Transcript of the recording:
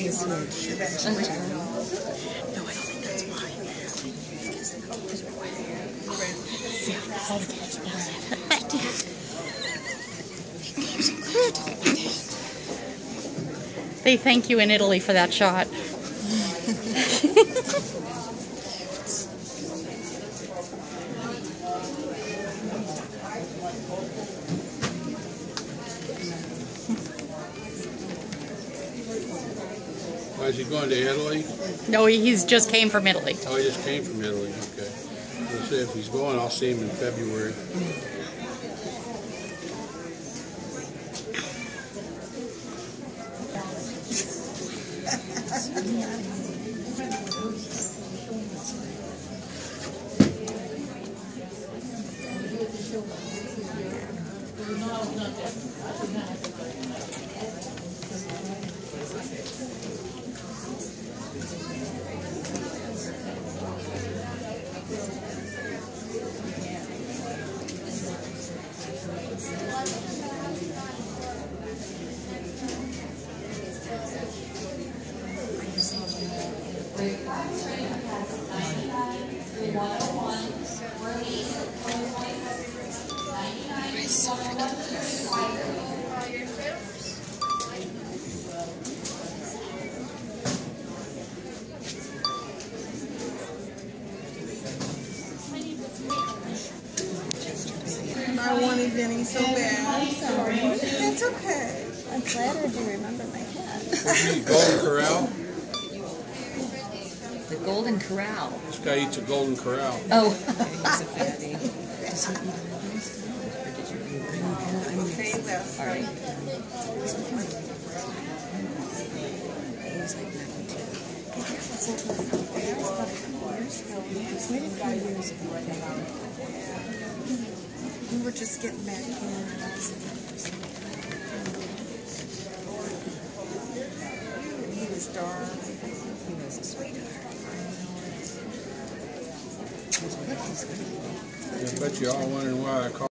it's huge. Eventually. No, I don't think that's why. They thank you in Italy for that shot. Why is he going to Italy? No, he- he's just came from Italy. Oh, he just came from Italy, okay. Let's see, if he's going, I'll see him in February. I wanted Vinny so bad. It's okay. I'm flattered you remember my cat. What's he, Golden Corral? The Golden Corral. This guy eats a Golden Corral. Oh. Buffet last All right. We were just getting back in. He was dark. He was a sweetheart. I bet you all wondering why I call